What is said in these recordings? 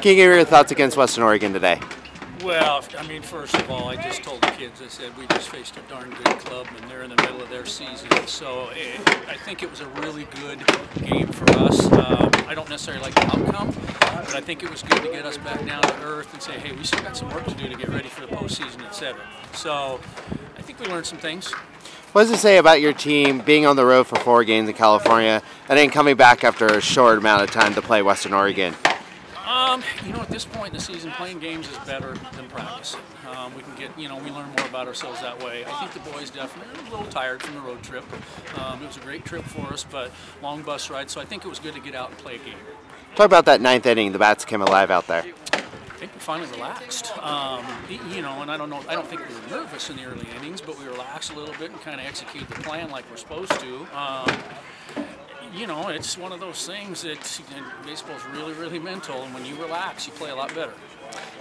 Can you give your thoughts against Western Oregon today? Well, I mean, first of all, I just told the kids, I said, we just faced a darn good club, and they're in the middle of their season. So it, I think it was a really good game for us. Um, I don't necessarily like the outcome, but I think it was good to get us back down to earth and say, hey, we still got some work to do to get ready for the postseason at 7. So I think we learned some things. What does it say about your team being on the road for four games in California and then coming back after a short amount of time to play Western Oregon? Um, you know, at this point in the season, playing games is better than practicing. Um, we can get, you know, we learn more about ourselves that way. I think the boys definitely are a little tired from the road trip. Um, it was a great trip for us, but long bus ride, so I think it was good to get out and play a game. Talk about that ninth inning. The bats came alive out there. I think we finally relaxed. Um, you know, and I don't know, I don't think we were nervous in the early innings, but we relaxed a little bit and kind of executed the plan like we're supposed to. Um, you know, it's one of those things that baseball's really, really mental, and when you relax, you play a lot better.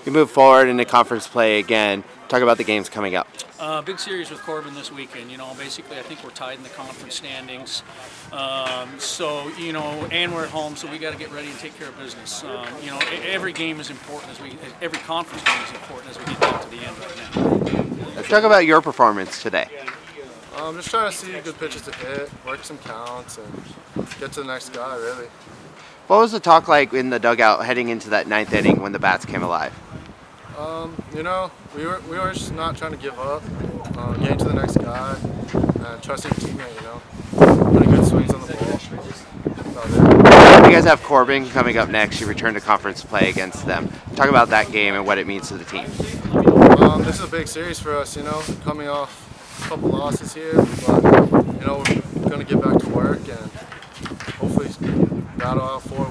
You move forward into conference play again. Talk about the games coming up. Uh, big series with Corban this weekend. You know, basically, I think we're tied in the conference standings. Um, so, you know, and we're at home, so we got to get ready and take care of business. Um, you know, every game is important as we, every conference game is important as we get down to the end right now. Let's Talk about your performance today. I'm just trying to see good pitches to hit, work some counts, and get to the next guy, really. What was the talk like in the dugout heading into that ninth inning when the bats came alive? Um, you know, we were, we were just not trying to give up, uh, getting to the next guy, and trusting the teammate, you know. Putting good swings on the ball. You guys have Corban coming up next. You return to conference play against them. Talk about that game and what it means to the team. Um, this is a big series for us, you know, coming off a couple losses here, but you know we're to get back to work and hopefully battle out four.